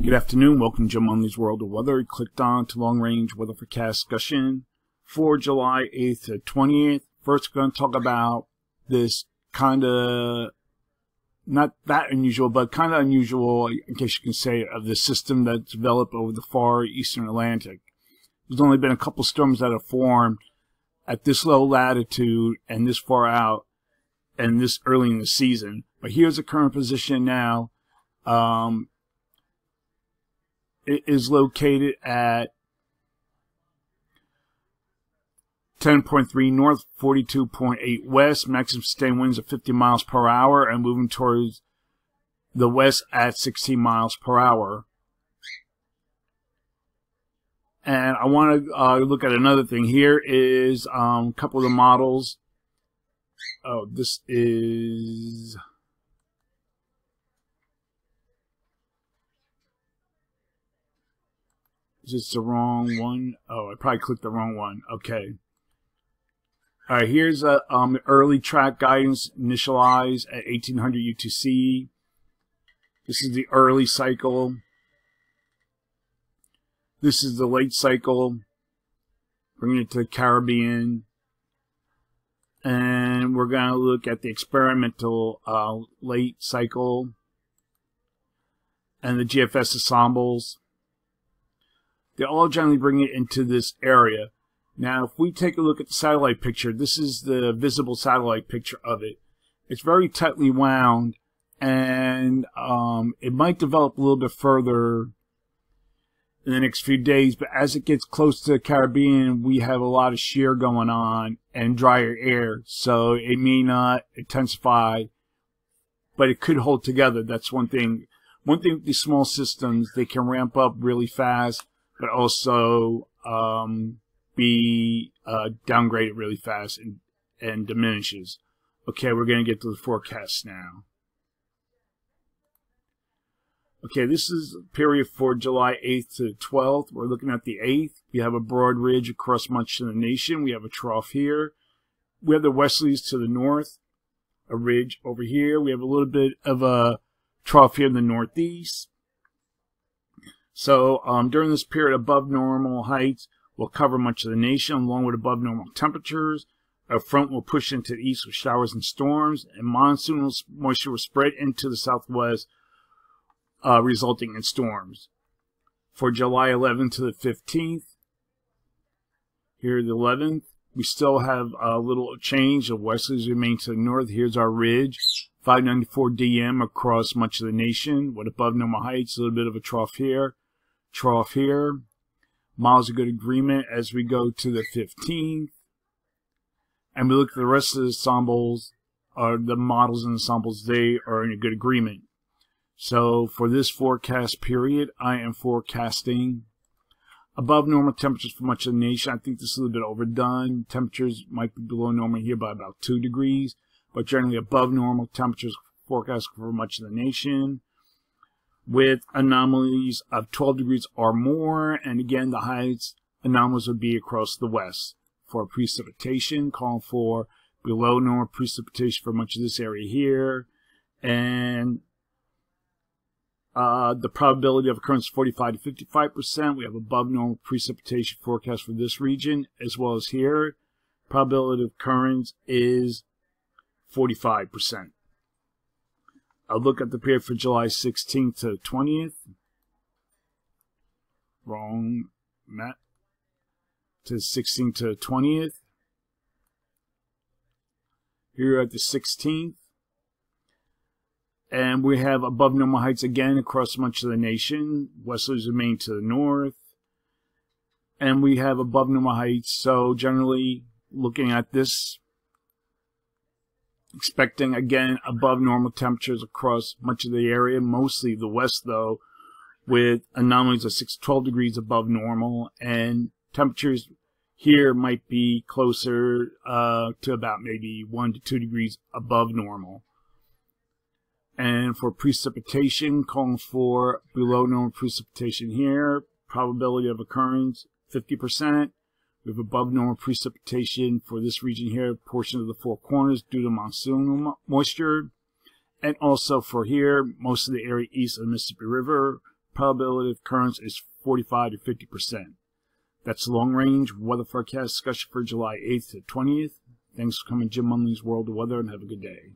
Good afternoon. Welcome to Jim Munley's World of Weather. Clicked on to long range weather forecast discussion for July 8th to 20th. First, we're going to talk about this kind of not that unusual, but kind of unusual, I guess you can say, of the system that's developed over the far eastern Atlantic. There's only been a couple storms that have formed at this low latitude and this far out and this early in the season. But here's the current position now. Um, is located at 10.3 north, 42.8 west, maximum sustained winds of 50 miles per hour, and moving towards the west at 16 miles per hour. And I want to uh, look at another thing. Here is um, a couple of the models. Oh, this is Is this the wrong one? Oh, I probably clicked the wrong one. Okay. All right, here's a um, early track guidance initialized at 1800 UTC. This is the early cycle. This is the late cycle, bringing it to the Caribbean. And we're going to look at the experimental uh, late cycle and the GFS ensembles. They all generally bring it into this area. Now, if we take a look at the satellite picture, this is the visible satellite picture of it. It's very tightly wound, and um, it might develop a little bit further in the next few days. But as it gets close to the Caribbean, we have a lot of shear going on and drier air, so it may not intensify, but it could hold together. That's one thing. One thing with these small systems, they can ramp up really fast, but also um, be uh, downgraded really fast and, and diminishes. Okay, we're going to get to the forecast now. Okay, this is period for July 8th to 12th. We're looking at the 8th. We have a broad ridge across much of the nation. We have a trough here. We have the westerlies to the north, a ridge over here. We have a little bit of a trough here in the northeast. So um, during this period, above normal heights, will cover much of the nation along with above normal temperatures. A front will push into the east with showers and storms, and monsoon moisture will spread into the southwest, uh, resulting in storms. For July 11th to the 15th, here the 11th, we still have a little change. The westerlies remain to the north. Here's our ridge, 594 DM across much of the nation with above normal heights, a little bit of a trough here, trough here, miles of good agreement as we go to the 15th. And we look at the rest of the ensembles, or the models and ensembles, they are in a good agreement. So for this forecast period, I am forecasting above normal temperatures for much of the nation. I think this is a little bit overdone. Temperatures might be below normal here by about 2 degrees, but generally above normal temperatures forecast for much of the nation with anomalies of 12 degrees or more. And again, the highest anomalies would be across the west. For precipitation, call for below normal precipitation for much of this area here. And uh, the probability of occurrence is 45 to 55%. We have above normal precipitation forecast for this region as well as here. Probability of occurrence is 45%. I'll look at the period for July 16th to 20th. Wrong, Matt. To 16th to 20th. Here at the 16th. And we have above normal heights again across much of the nation. Westerlies remain to the north. And we have above normal heights. So generally, looking at this expecting again above normal temperatures across much of the area, mostly the west though, with anomalies of 6 to 12 degrees above normal, and temperatures here might be closer uh, to about maybe 1 to 2 degrees above normal. And for precipitation, calling for below normal precipitation here, probability of occurrence 50%, we have above normal precipitation for this region here, portion of the Four Corners due to monsoon moisture. And also for here, most of the area east of the Mississippi River, probability of occurrence is 45 to 50 percent. That's the long range weather forecast discussion for July 8th to 20th. Thanks for coming Jim Munley's World of Weather and have a good day.